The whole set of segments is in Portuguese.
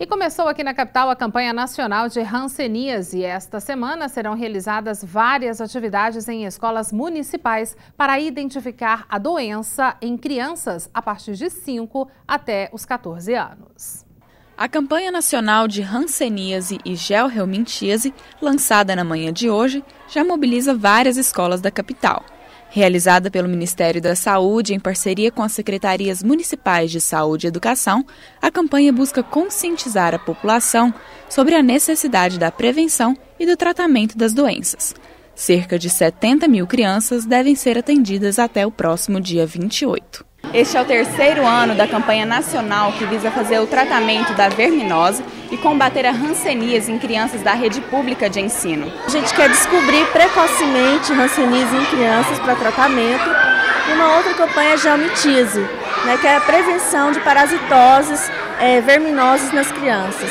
E começou aqui na capital a campanha nacional de Hanseníase. Esta semana serão realizadas várias atividades em escolas municipais para identificar a doença em crianças a partir de 5 até os 14 anos. A campanha nacional de Hanseníase e Gelhelmintíase, lançada na manhã de hoje, já mobiliza várias escolas da capital. Realizada pelo Ministério da Saúde em parceria com as secretarias municipais de saúde e educação, a campanha busca conscientizar a população sobre a necessidade da prevenção e do tratamento das doenças. Cerca de 70 mil crianças devem ser atendidas até o próximo dia 28. Este é o terceiro ano da campanha nacional que visa fazer o tratamento da verminose e combater a hanseníase em crianças da rede pública de ensino. A gente quer descobrir precocemente hanseníase em crianças para tratamento. E uma outra campanha é geomitise, né, que é a prevenção de parasitoses é, verminoses nas crianças.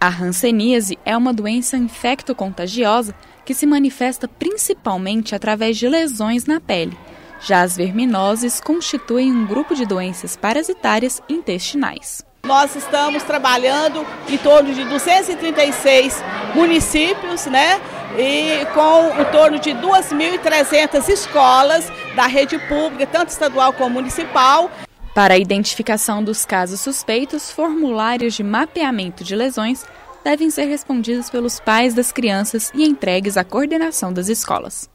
A hanseníase é uma doença infecto-contagiosa que se manifesta principalmente através de lesões na pele já as verminoses constituem um grupo de doenças parasitárias intestinais. Nós estamos trabalhando em torno de 236 municípios, né? E com em torno de 2.300 escolas da rede pública, tanto estadual como municipal. Para a identificação dos casos suspeitos, formulários de mapeamento de lesões devem ser respondidos pelos pais das crianças e entregues à coordenação das escolas.